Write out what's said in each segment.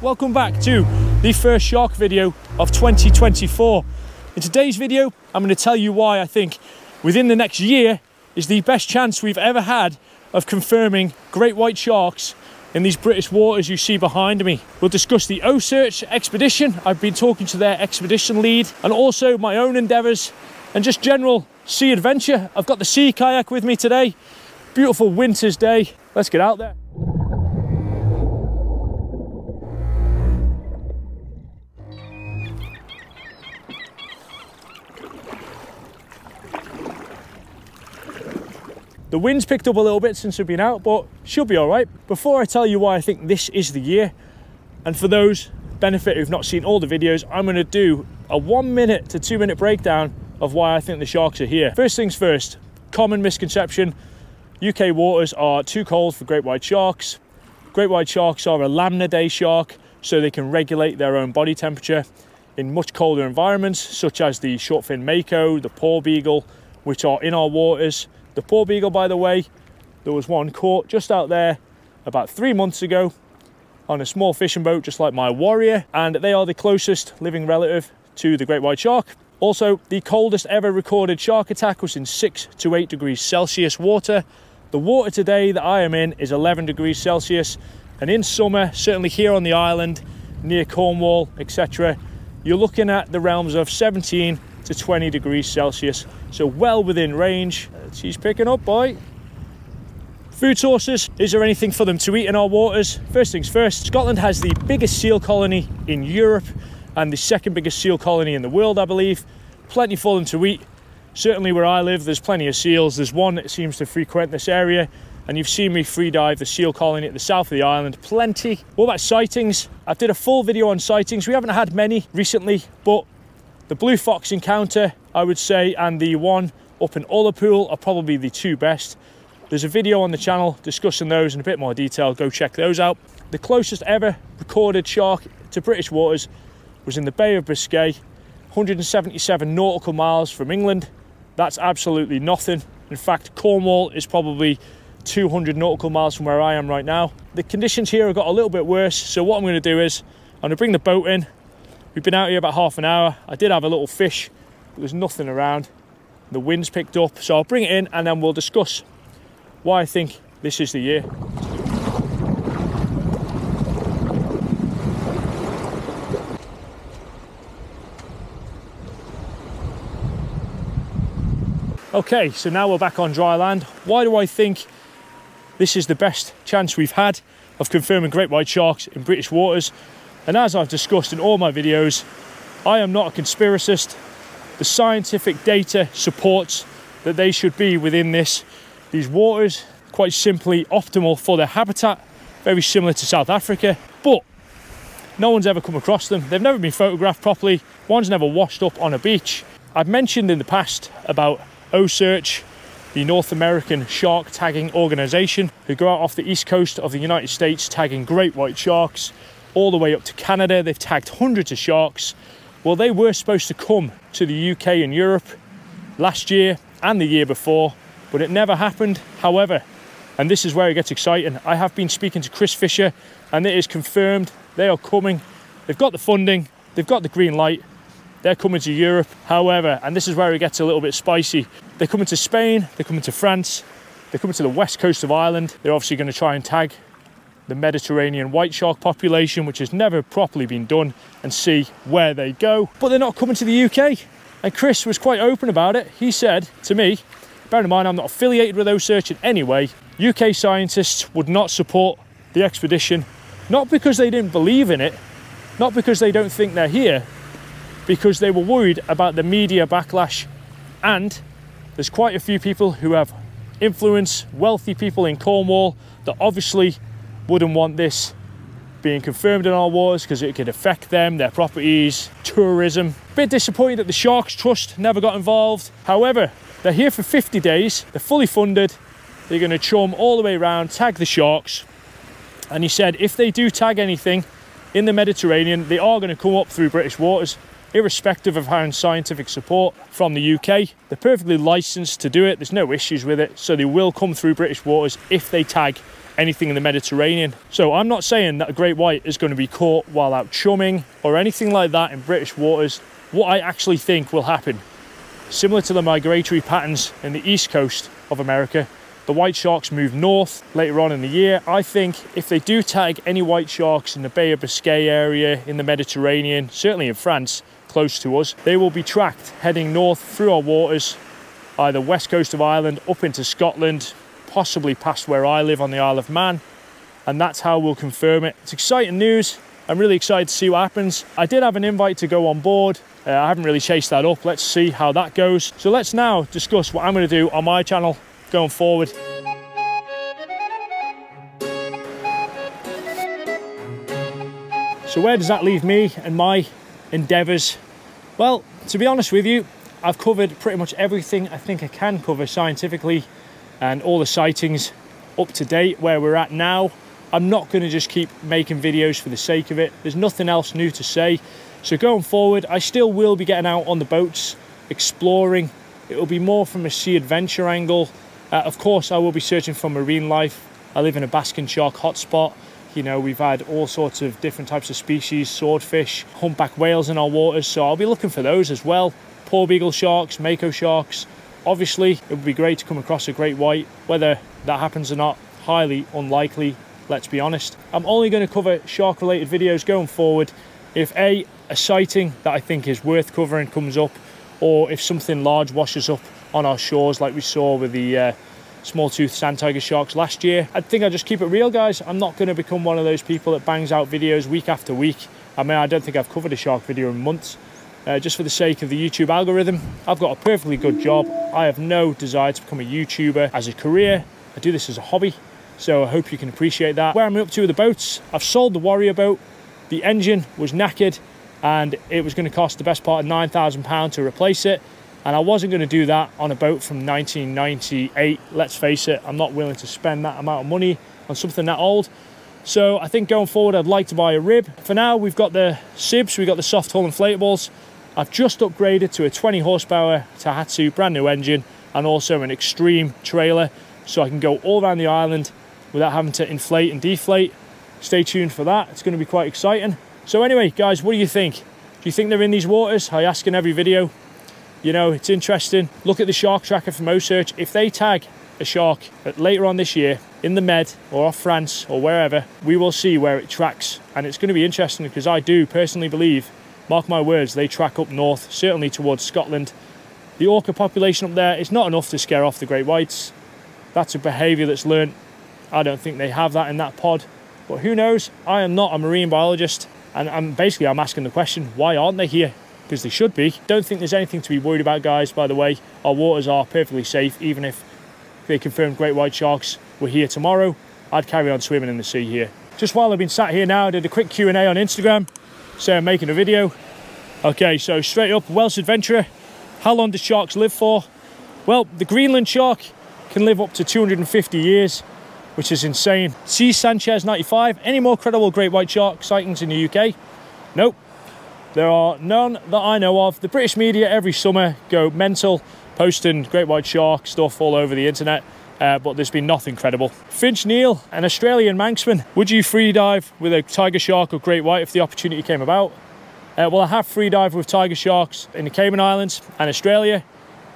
welcome back to the first shark video of 2024. In today's video, I'm going to tell you why I think within the next year is the best chance we've ever had of confirming great white sharks in these British waters you see behind me. We'll discuss the OCEARCH expedition. I've been talking to their expedition lead and also my own endeavours and just general sea adventure. I've got the sea kayak with me today. Beautiful winter's day. Let's get out there. The wind's picked up a little bit since we've been out, but she'll be all right. Before I tell you why I think this is the year, and for those benefit who've not seen all the videos, I'm gonna do a one minute to two minute breakdown of why I think the sharks are here. First things first, common misconception, UK waters are too cold for great white sharks. Great white sharks are a Lamnidae shark, so they can regulate their own body temperature in much colder environments, such as the short-fin mako, the porbeagle, which are in our waters. The porbeagle, by the way, there was one caught just out there about three months ago on a small fishing boat, just like my warrior, and they are the closest living relative to the great white shark. Also, the coldest ever recorded shark attack was in six to eight degrees Celsius water. The water today that I am in is 11 degrees Celsius, and in summer, certainly here on the island, near Cornwall, etc., you're looking at the realms of 17 to 20 degrees Celsius, so well within range. She's picking up, boy. Food sources, is there anything for them to eat in our waters? First things first, Scotland has the biggest seal colony in Europe and the second biggest seal colony in the world, I believe. Plenty for them to eat. Certainly where I live, there's plenty of seals. There's one that seems to frequent this area and you've seen me free dive the seal colony at the south of the island plenty what about sightings i did a full video on sightings we haven't had many recently but the blue fox encounter, I would say, and the one up in Ullapool are probably the two best. There's a video on the channel discussing those in a bit more detail. Go check those out. The closest ever recorded shark to British waters was in the Bay of Biscay, 177 nautical miles from England. That's absolutely nothing. In fact, Cornwall is probably 200 nautical miles from where I am right now. The conditions here have got a little bit worse, so what I'm going to do is I'm going to bring the boat in, We've been out here about half an hour. I did have a little fish, but there's nothing around. The wind's picked up, so I'll bring it in and then we'll discuss why I think this is the year. Okay, so now we're back on dry land. Why do I think this is the best chance we've had of confirming great white sharks in British waters? And as I've discussed in all my videos, I am not a conspiracist. The scientific data supports that they should be within this. These waters, quite simply optimal for their habitat, very similar to South Africa, but no one's ever come across them. They've never been photographed properly. One's never washed up on a beach. I've mentioned in the past about OCEARCH, the North American shark tagging organization, who go out off the east coast of the United States tagging great white sharks all the way up to Canada. They've tagged hundreds of sharks. Well, they were supposed to come to the UK and Europe last year and the year before, but it never happened. However, and this is where it gets exciting, I have been speaking to Chris Fisher and it is confirmed they are coming. They've got the funding, they've got the green light, they're coming to Europe. However, and this is where it gets a little bit spicy, they're coming to Spain, they're coming to France, they're coming to the west coast of Ireland. They're obviously going to try and tag the Mediterranean white shark population, which has never properly been done, and see where they go. But they're not coming to the UK. And Chris was quite open about it. He said to me, bear in mind I'm not affiliated with OCEARCH in any way, UK scientists would not support the expedition, not because they didn't believe in it, not because they don't think they're here, because they were worried about the media backlash. And there's quite a few people who have influence, wealthy people in Cornwall that obviously wouldn't want this being confirmed in our waters because it could affect them, their properties, tourism. Bit disappointed that the Sharks Trust never got involved. However, they're here for 50 days, they're fully funded, they're going to chum all the way around, tag the sharks. And he said if they do tag anything in the Mediterranean, they are going to come up through British waters. Irrespective of having scientific support from the UK. They're perfectly licensed to do it, there's no issues with it, so they will come through British waters if they tag anything in the Mediterranean. So I'm not saying that a great white is going to be caught while out chumming or anything like that in British waters. What I actually think will happen, similar to the migratory patterns in the east coast of America, the white sharks move north later on in the year. I think if they do tag any white sharks in the Bay of Biscay area, in the Mediterranean, certainly in France, close to us, they will be tracked heading north through our waters, either west coast of Ireland up into Scotland, possibly past where I live on the Isle of Man. And that's how we'll confirm it. It's exciting news. I'm really excited to see what happens. I did have an invite to go on board. Uh, I haven't really chased that up. Let's see how that goes. So let's now discuss what I'm going to do on my channel going forward. So where does that leave me and my endeavours? Well, to be honest with you, I've covered pretty much everything I think I can cover scientifically and all the sightings up to date where we're at now. I'm not going to just keep making videos for the sake of it. There's nothing else new to say. So going forward, I still will be getting out on the boats, exploring. It will be more from a sea adventure angle. Uh, of course, I will be searching for marine life. I live in a basking shark hotspot. You know, we've had all sorts of different types of species, swordfish, humpback whales in our waters. So I'll be looking for those as well. Porbeagle sharks, mako sharks, Obviously, it would be great to come across a great white. Whether that happens or not, highly unlikely, let's be honest. I'm only going to cover shark related videos going forward if A, a sighting that I think is worth covering comes up, or if something large washes up on our shores like we saw with the uh, small tooth sand tiger sharks last year. I think I just keep it real, guys. I'm not going to become one of those people that bangs out videos week after week. I mean, I don't think I've covered a shark video in months uh, just for the sake of the YouTube algorithm. I've got a perfectly good job. I have no desire to become a YouTuber as a career. I do this as a hobby, so I hope you can appreciate that. Where I'm up to with the boats, I've sold the Warrior boat. The engine was knackered and it was going to cost the best part of £9,000 to replace it. And I wasn't going to do that on a boat from 1998. Let's face it, I'm not willing to spend that amount of money on something that old. So I think going forward, I'd like to buy a rib. For now, we've got the Sibs, we've got the soft hull inflatables. I've just upgraded to a 20 horsepower Tohatsu brand new engine and also an extreme trailer so I can go all around the island without having to inflate and deflate. Stay tuned for that, it's going to be quite exciting. So anyway, guys, what do you think? Do you think they're in these waters? I ask in every video. You know, it's interesting. Look at the shark tracker from OCEARCH. If they tag a shark later on this year in the Med or off France or wherever, we will see where it tracks. And it's going to be interesting because I do personally believe mark my words, they track up north, certainly towards Scotland. The orca population up there is not enough to scare off the great whites. That's a behaviour that's learnt. I don't think they have that in that pod. But who knows? I am not a marine biologist. And I'm basically I'm asking the question, why aren't they here? Because they should be. Don't think there's anything to be worried about, guys, by the way. Our waters are perfectly safe, even if they confirmed great white sharks were here tomorrow. I'd carry on swimming in the sea here. Just while I've been sat here now, I did a quick Q&A on Instagram say I'm making a video. Okay, so straight up, Welsh Adventurer. How long do sharks live for? Well, the Greenland shark can live up to 250 years, which is insane. C. Sanchez 95. Any more credible great white shark sightings in the UK? Nope. There are none that I know of. The British media every summer go mental, posting great white shark stuff all over the internet uh, but there's been nothing credible. Finch Neal, an Australian manxman. Would you free dive with a tiger shark or great white if the opportunity came about? Uh, well, I have free dived with tiger sharks in the Cayman Islands and Australia.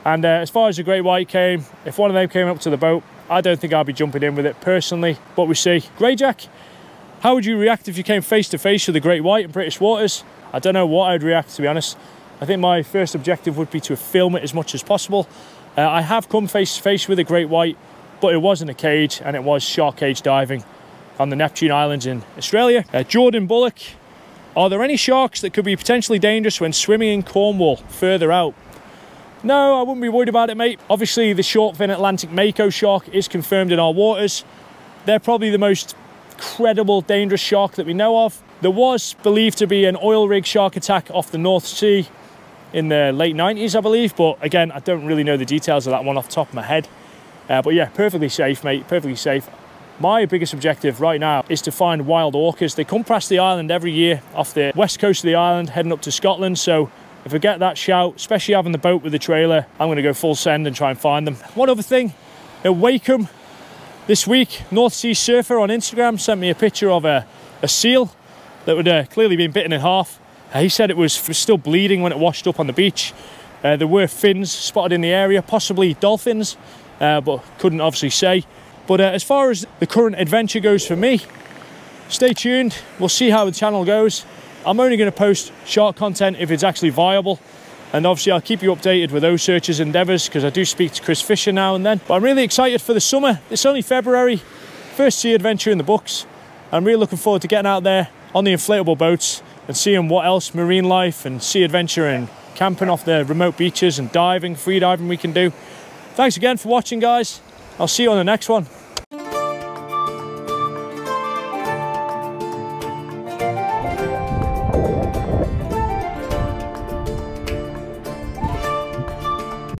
And uh, as far as the great white came, if one of them came up to the boat, I don't think I'd be jumping in with it personally. But we see. Greyjack, how would you react if you came face to face with the great white in British waters? I don't know what I'd react, to be honest. I think my first objective would be to film it as much as possible. Uh, I have come face to face with a great white but it wasn't a cage and it was shark cage diving on the Neptune Islands in Australia. Uh, Jordan Bullock, are there any sharks that could be potentially dangerous when swimming in Cornwall further out? No, I wouldn't be worried about it, mate. Obviously, the short fin Atlantic Mako shark is confirmed in our waters. They're probably the most credible, dangerous shark that we know of. There was believed to be an oil rig shark attack off the North Sea in the late 90s, I believe, but again, I don't really know the details of that one off the top of my head. Uh, but yeah, perfectly safe, mate, perfectly safe. My biggest objective right now is to find wild orcas. They come past the island every year off the west coast of the island, heading up to Scotland. So If I get that shout, especially having the boat with the trailer, I'm going to go full send and try and find them. One other thing, at Wakem this week, North Sea Surfer on Instagram sent me a picture of a, a seal that would uh, clearly been bitten in half. Uh, he said it was still bleeding when it washed up on the beach. Uh, there were fins spotted in the area, possibly dolphins, uh, but couldn't obviously say. But uh, as far as the current adventure goes for me, stay tuned. We'll see how the channel goes. I'm only going to post shark content if it's actually viable. And obviously I'll keep you updated with those searches endeavours because I do speak to Chris Fisher now and then. But I'm really excited for the summer. It's only February, first sea adventure in the books. I'm really looking forward to getting out there on the inflatable boats and seeing what else marine life and sea adventure and camping off the remote beaches and diving, free diving we can do. Thanks again for watching guys. I'll see you on the next one.